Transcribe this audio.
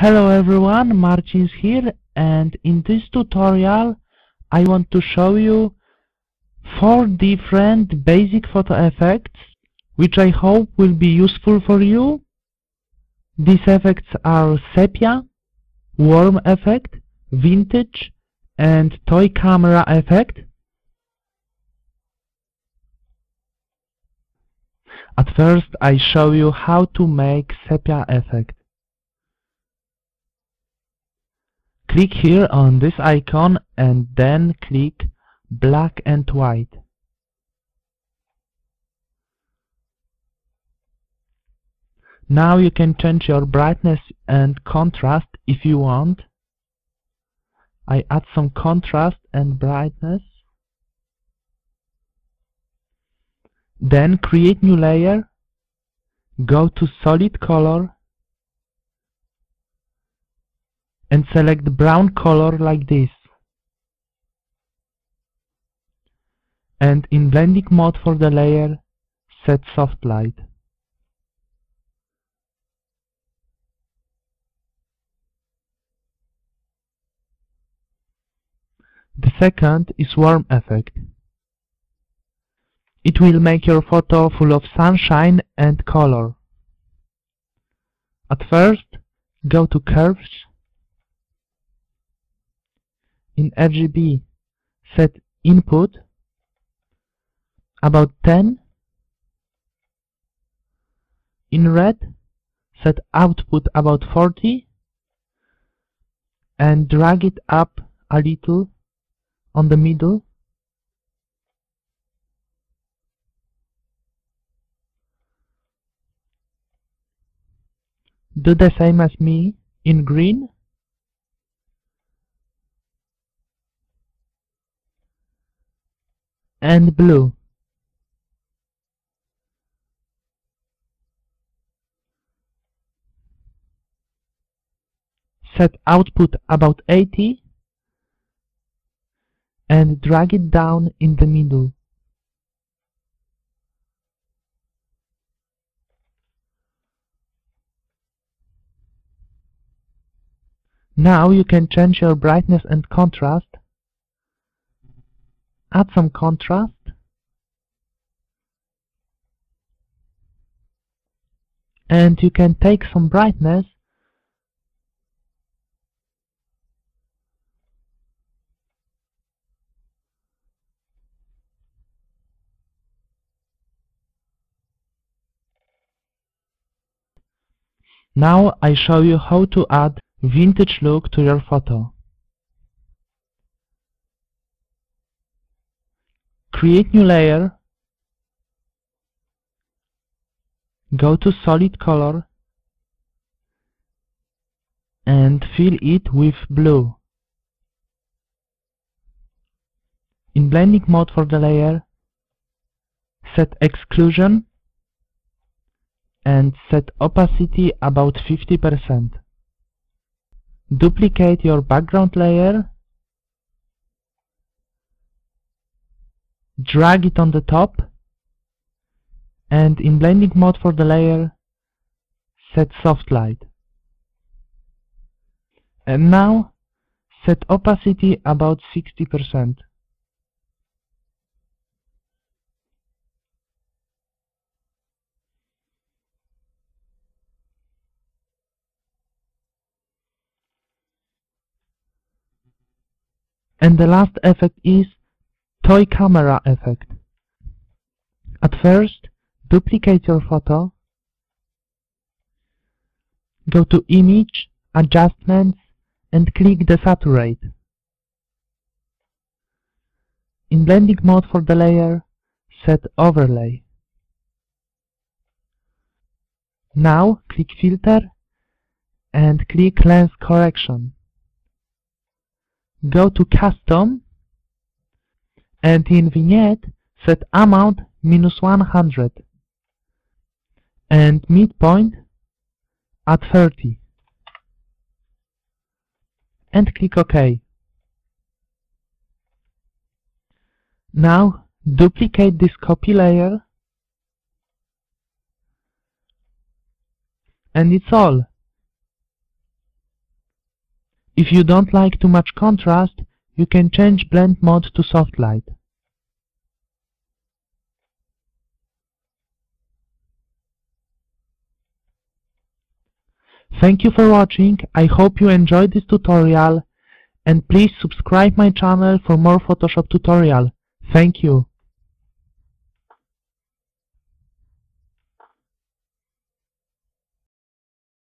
Hello everyone, Marcins here and in this tutorial I want to show you four different basic photo effects which I hope will be useful for you. These effects are sepia, warm effect, vintage and toy camera effect. At first I show you how to make sepia effect. Click here on this icon and then click black and white. Now you can change your brightness and contrast if you want. I add some contrast and brightness. Then create new layer, go to solid color and select the brown color like this. And in blending mode for the layer, set soft light. The second is warm effect. It will make your photo full of sunshine and color. At first, go to curves in RGB set input about 10 in red set output about 40 and drag it up a little on the middle. Do the same as me in green and blue. Set output about 80 and drag it down in the middle. Now you can change your brightness and contrast add some contrast and you can take some brightness Now I show you how to add vintage look to your photo. Create new layer go to solid color and fill it with blue. In blending mode for the layer set exclusion and set opacity about 50% duplicate your background layer drag it on the top and in blending mode for the layer set soft light. And now set opacity about 60% and the last effect is Toy camera effect. At first, duplicate your photo, go to Image, Adjustments, and click Desaturate. In blending mode for the layer, set Overlay. Now click Filter and click Lens Correction. Go to Custom and in vignette set amount minus 100 and midpoint at 30 and click OK. Now duplicate this copy layer and it's all. If you don't like too much contrast, you can change blend mode to soft light. Thank you for watching, I hope you enjoyed this tutorial and please subscribe my channel for more Photoshop tutorial. Thank you.